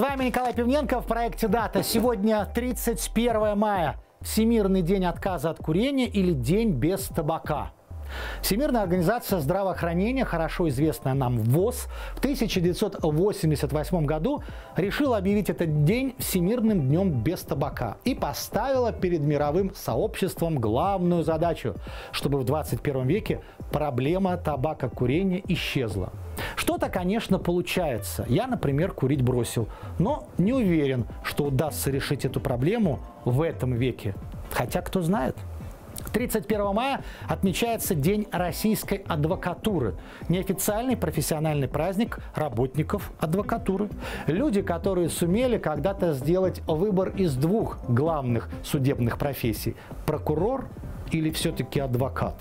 вами Николай Пивненко в проекте «Дата». Сегодня 31 мая. Всемирный день отказа от курения или день без табака. Всемирная организация здравоохранения, хорошо известная нам ВОЗ, в 1988 году решила объявить этот день Всемирным днем без табака и поставила перед мировым сообществом главную задачу, чтобы в 21 веке проблема табакокурения исчезла. Что-то, конечно, получается. Я, например, курить бросил, но не уверен, что удастся решить эту проблему в этом веке. Хотя, кто знает. 31 мая отмечается День российской адвокатуры. Неофициальный профессиональный праздник работников адвокатуры. Люди, которые сумели когда-то сделать выбор из двух главных судебных профессий – прокурор или все-таки адвокат.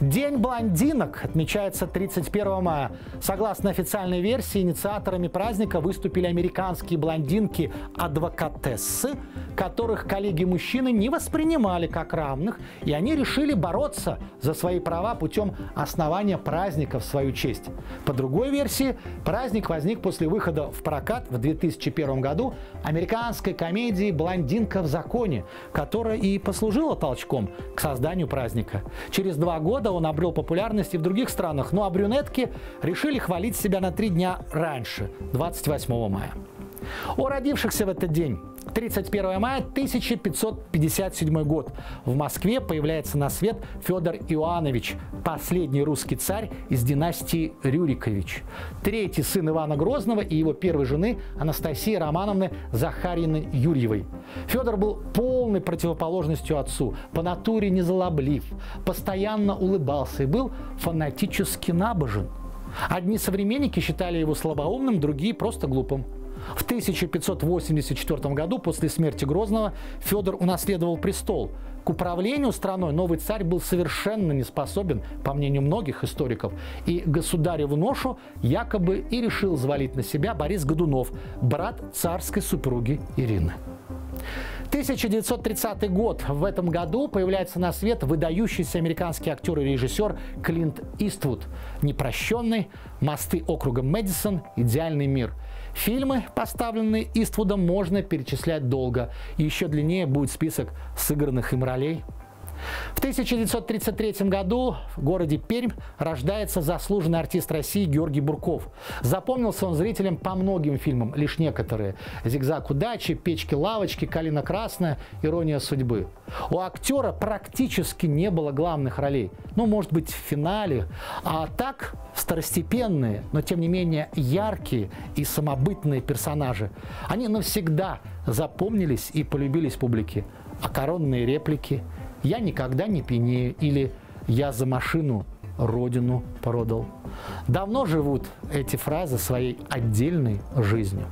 День блондинок отмечается 31 мая. Согласно официальной версии, инициаторами праздника выступили американские блондинки-адвокатессы, которых коллеги-мужчины не воспринимали как равных, и они решили бороться за свои права путем основания праздника в свою честь. По другой версии, праздник возник после выхода в прокат в 2001 году американской комедии «Блондинка в законе», которая и послужила толчком к созданию праздника. Через два года он обрел популярность и в других странах, ну а брюнетки решили хвалить себя на три дня раньше, 28 мая. О родившихся в этот день 31 мая 1557 год. В Москве появляется на свет Федор Иоаннович, последний русский царь из династии Рюрикович. Третий сын Ивана Грозного и его первой жены Анастасии Романовны Захарины Юрьевой. Федор был полной противоположностью отцу, по натуре незалоблив, постоянно улыбался и был фанатически набожен. Одни современники считали его слабоумным, другие просто глупым. В 1584 году, после смерти Грозного, Федор унаследовал престол. К управлению страной новый царь был совершенно не способен, по мнению многих историков, и государеву ношу якобы и решил завалить на себя Борис Годунов, брат царской супруги Ирины. 1930 год. В этом году появляется на свет выдающийся американский актер и режиссер Клинт Иствуд. «Непрощенный», «Мосты округа Мэдисон», «Идеальный мир». Фильмы, поставленные Иствудом, можно перечислять долго. еще длиннее будет список сыгранных им ролей – в 1933 году в городе Пермь рождается заслуженный артист России Георгий Бурков. Запомнился он зрителям по многим фильмам, лишь некоторые. «Зигзаг удачи», «Печки-лавочки», «Калина красная», «Ирония судьбы». У актера практически не было главных ролей. Ну, может быть, в финале. А так, второстепенные, но тем не менее яркие и самобытные персонажи. Они навсегда запомнились и полюбились публике. А коронные реплики – «Я никогда не пьянею» или «Я за машину родину продал». Давно живут эти фразы своей отдельной жизнью.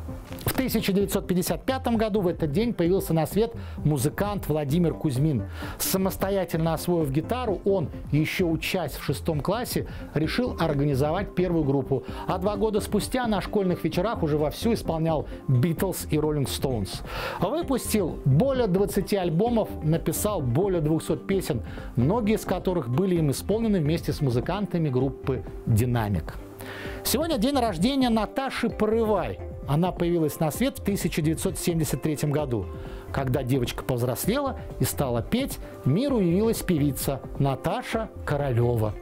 В 1955 году в этот день появился на свет музыкант Владимир Кузьмин. Самостоятельно освоив гитару, он, еще учась в шестом классе, решил организовать первую группу. А два года спустя на школьных вечерах уже вовсю исполнял Битлз и Роллинг Стоунс. Выпустил более 20 альбомов, написал более 200 песен, многие из которых были им исполнены вместе с музыкантами группы «Динамик». Сегодня день рождения Наташи Порывай. Она появилась на свет в 1973 году. Когда девочка повзрослела и стала петь, миру явилась певица Наташа Королева.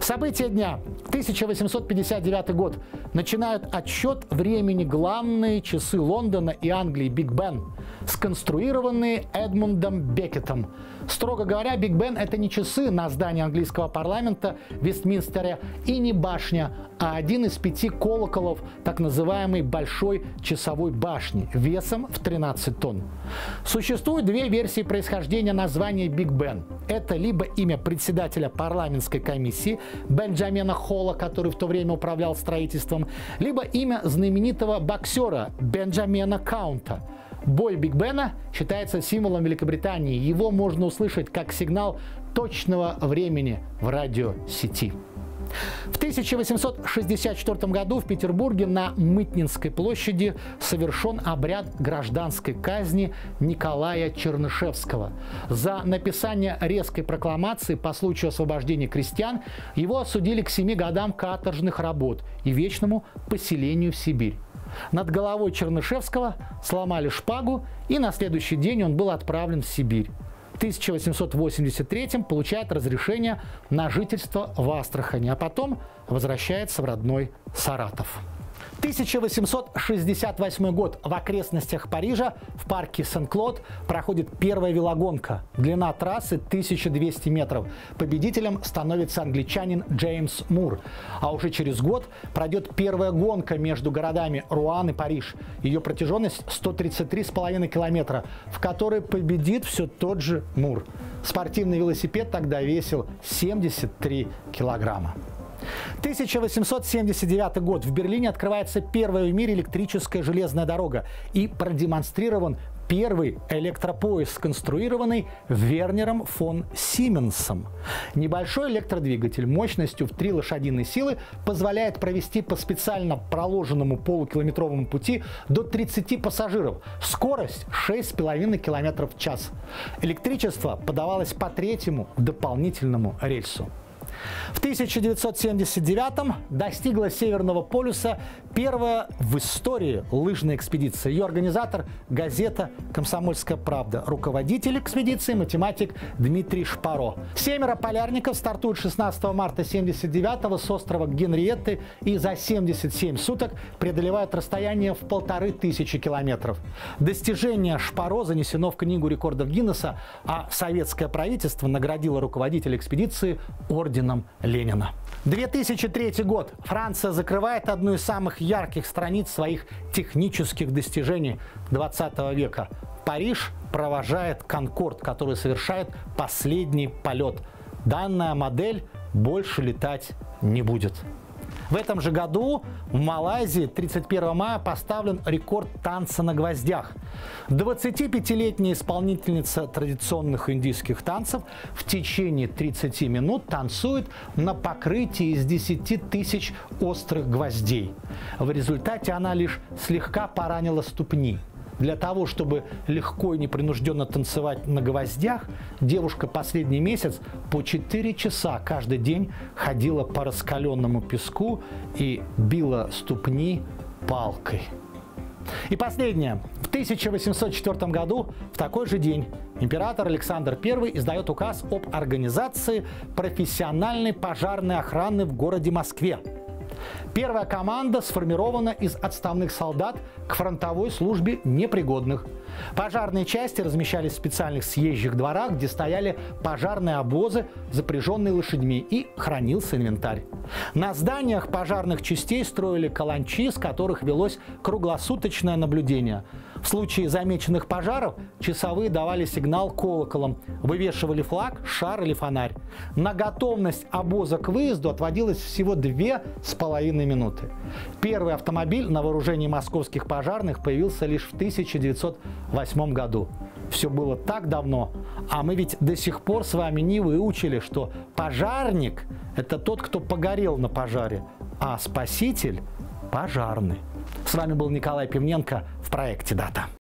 События дня. 1859 год. Начинают отсчет времени главные часы Лондона и Англии Биг Бен, сконструированные Эдмундом Бекетом. Строго говоря, Биг Бен – это не часы на здании английского парламента в Вестминстере и не башня, а один из пяти колоколов так называемой Большой часовой башни весом в 13 тонн. Существует две версии происхождения названия Биг Бен. Это либо имя председателя парламентской комиссии Бенджамина Холла, который в то время управлял строительством, либо имя знаменитого боксера Бенджамина Каунта – Бой Биг Бена считается символом Великобритании. Его можно услышать как сигнал точного времени в радиосети. В 1864 году в Петербурге на Мытнинской площади совершен обряд гражданской казни Николая Чернышевского. За написание резкой прокламации по случаю освобождения крестьян его осудили к семи годам каторжных работ и вечному поселению в Сибирь. Над головой Чернышевского сломали шпагу, и на следующий день он был отправлен в Сибирь. В 1883 получает разрешение на жительство в Астрахани, а потом возвращается в родной Саратов. 1868 год. В окрестностях Парижа в парке Сен-Клод проходит первая велогонка. Длина трассы 1200 метров. Победителем становится англичанин Джеймс Мур. А уже через год пройдет первая гонка между городами Руан и Париж. Ее протяженность 133,5 километра, в которой победит все тот же Мур. Спортивный велосипед тогда весил 73 килограмма. 1879 год. В Берлине открывается первая в мире электрическая железная дорога и продемонстрирован первый электропоезд, сконструированный Вернером фон Сименсом. Небольшой электродвигатель мощностью в 3 лошадиные силы позволяет провести по специально проложенному полукилометровому пути до 30 пассажиров. Скорость 6,5 км в час. Электричество подавалось по третьему дополнительному рельсу. В 1979-м достигла Северного полюса первая в истории лыжная экспедиция. Ее организатор – газета «Комсомольская правда». Руководитель экспедиции – математик Дмитрий Шпаро. Семеро полярников стартуют 16 марта 79-го с острова Генриетты и за 77 суток преодолевают расстояние в полторы тысячи километров. Достижение Шпаро занесено в Книгу рекордов Гиннесса, а советское правительство наградило руководителя экспедиции орденом Ленина. 2003 год. Франция закрывает одну из самых ярких страниц своих технических достижений 20 века. Париж провожает «Конкорд», который совершает последний полет. Данная модель больше летать не будет. В этом же году в Малайзии 31 мая поставлен рекорд танца на гвоздях. 25-летняя исполнительница традиционных индийских танцев в течение 30 минут танцует на покрытии из 10 тысяч острых гвоздей. В результате она лишь слегка поранила ступни – для того, чтобы легко и непринужденно танцевать на гвоздях, девушка последний месяц по 4 часа каждый день ходила по раскаленному песку и била ступни палкой. И последнее. В 1804 году, в такой же день, император Александр I издает указ об организации профессиональной пожарной охраны в городе Москве. Первая команда сформирована из отставных солдат к фронтовой службе непригодных. Пожарные части размещались в специальных съезжих дворах, где стояли пожарные обозы, запряженные лошадьми, и хранился инвентарь. На зданиях пожарных частей строили каланчи, с которых велось круглосуточное наблюдение – в случае замеченных пожаров часовые давали сигнал колоколом, вывешивали флаг, шар или фонарь. На готовность обоза к выезду отводилось всего две с половиной минуты. Первый автомобиль на вооружении московских пожарных появился лишь в 1908 году. Все было так давно, а мы ведь до сих пор с вами не выучили, что пожарник – это тот, кто погорел на пожаре, а спаситель – пожарный. С вами был Николай Пивненко в проекте «Дата».